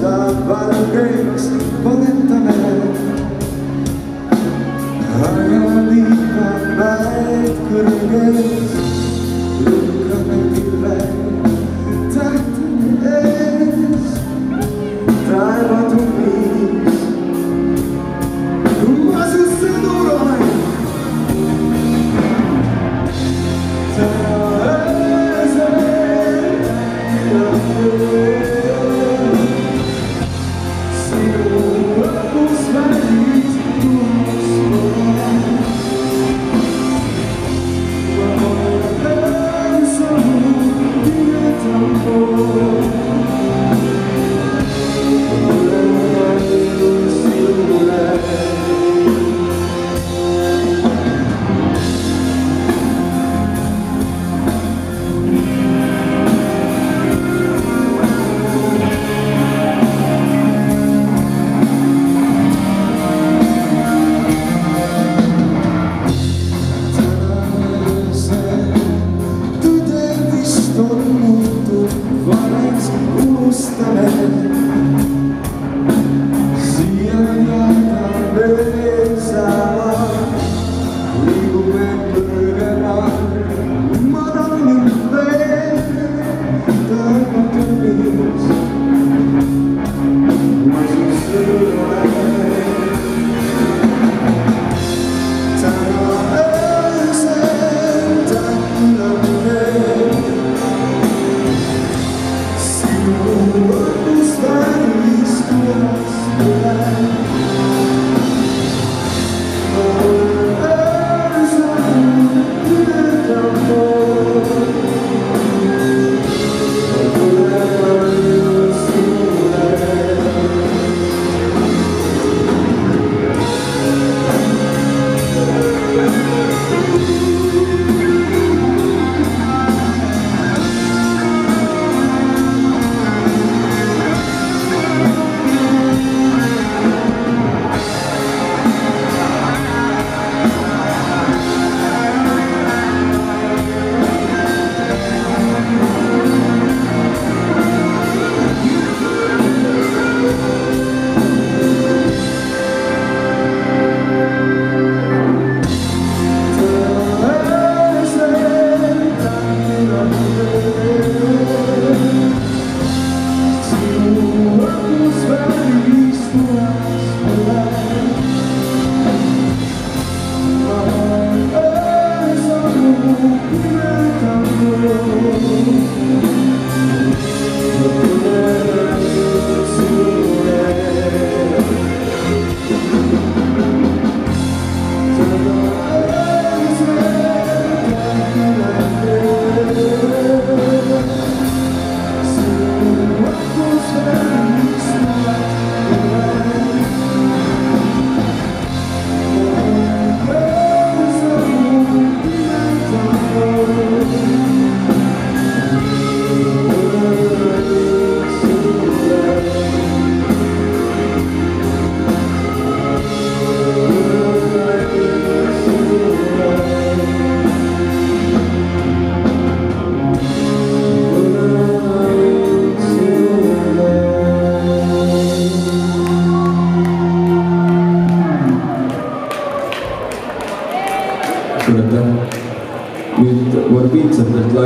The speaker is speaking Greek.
τα παραδέξ ποδέντανε Αγαλίνα να εκκρινές Λούκανε τη βέτα está. Shraddha with Varpit Sandratlai.